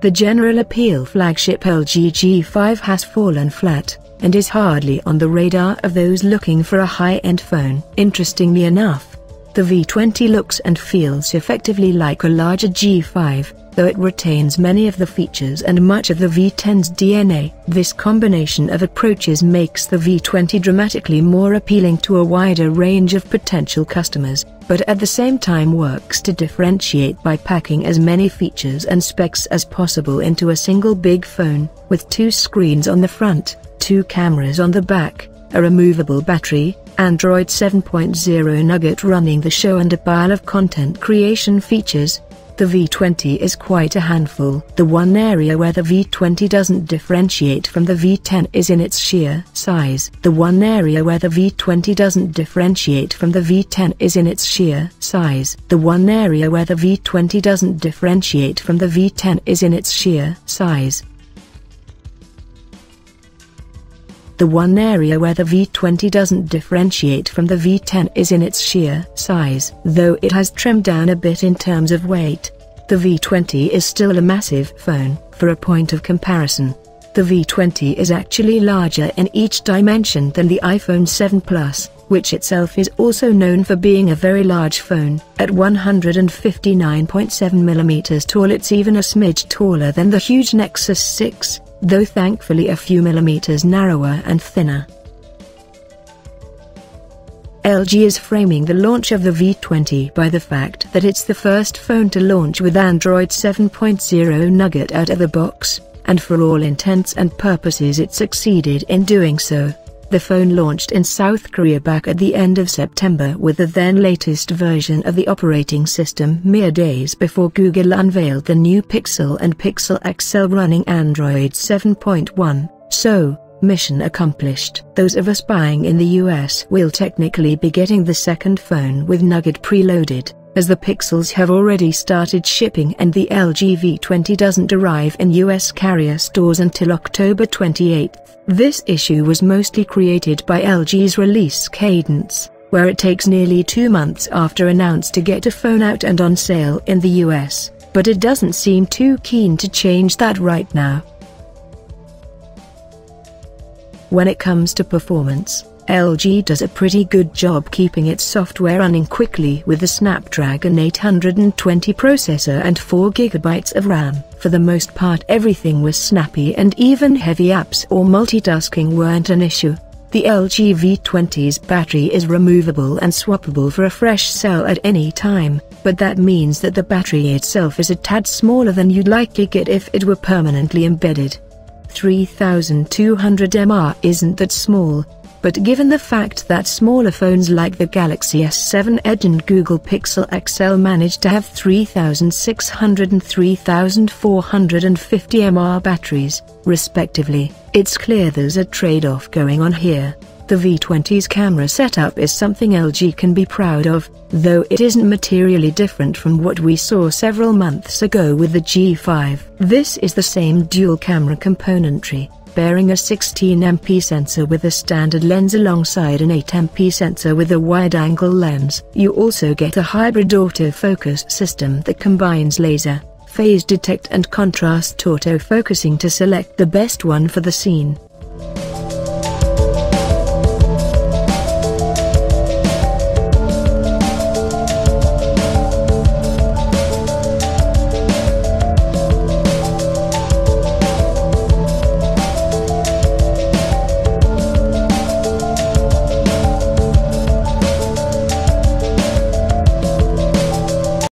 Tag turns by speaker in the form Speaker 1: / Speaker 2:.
Speaker 1: The general appeal flagship LG G5 has fallen flat, and is hardly on the radar of those looking for a high-end phone. Interestingly enough, the V20 looks and feels effectively like a larger G5, though it retains many of the features and much of the V10's DNA. This combination of approaches makes the V20 dramatically more appealing to a wider range of potential customers, but at the same time works to differentiate by packing as many features and specs as possible into a single big phone, with two screens on the front, two cameras on the back, a removable battery, Android 7.0 Nougat running the show and a pile of content creation features. The V20 is quite a handful. The one area where the V20 doesn't differentiate from the V10 is in its sheer size. The one area where the V20 doesn't differentiate from the V10 is in its sheer size. The one area where the V20 doesn't differentiate from the V10 is in its sheer size. The one area where the V20 doesn't differentiate from the V10 is in its sheer size. Though it has trimmed down a bit in terms of weight, the V20 is still a massive phone. For a point of comparison, the V20 is actually larger in each dimension than the iPhone 7 Plus, which itself is also known for being a very large phone. At 159.7mm tall it's even a smidge taller than the huge Nexus 6 though thankfully a few millimeters narrower and thinner. LG is framing the launch of the V20 by the fact that it's the first phone to launch with Android 7.0 Nougat out of the box, and for all intents and purposes it succeeded in doing so. The phone launched in South Korea back at the end of September with the then latest version of the operating system mere days before Google unveiled the new Pixel and Pixel XL running Android 7.1, so, mission accomplished. Those of us buying in the US will technically be getting the second phone with Nougat preloaded as the Pixels have already started shipping and the LG V20 doesn't arrive in US carrier stores until October 28. This issue was mostly created by LG's release cadence, where it takes nearly two months after announced to get a phone out and on sale in the US, but it doesn't seem too keen to change that right now. When it comes to performance, LG does a pretty good job keeping its software running quickly with the Snapdragon 820 processor and 4GB of RAM. For the most part everything was snappy and even heavy apps or multitasking weren't an issue. The LG V20's battery is removable and swappable for a fresh cell at any time, but that means that the battery itself is a tad smaller than you'd likely get if it were permanently embedded. 3200 mAh isn't that small, but given the fact that smaller phones like the Galaxy S7 Edge and Google Pixel XL manage to have 3600 and 3450 mAh batteries, respectively, it's clear there's a trade-off going on here. The V20's camera setup is something LG can be proud of, though it isn't materially different from what we saw several months ago with the G5. This is the same dual camera componentry, bearing a 16MP sensor with a standard lens alongside an 8MP sensor with a wide-angle lens. You also get a hybrid autofocus system that combines laser, phase detect and contrast autofocusing to select the best one for the scene.